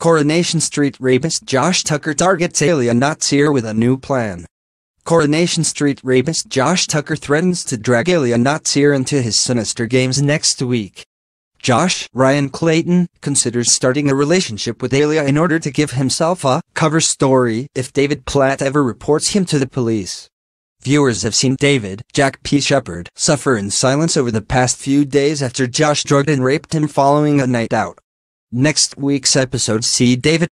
Coronation Street rapist Josh Tucker targets Alya Nazir with a new plan. Coronation Street rapist Josh Tucker threatens to drag Alya Nazir into his sinister games next week. Josh Ryan Clayton considers starting a relationship with Alya in order to give himself a cover story if David Platt ever reports him to the police. Viewers have seen David, Jack P. Shepard, suffer in silence over the past few days after Josh drugged and raped him following a night out. Next week's episode. See David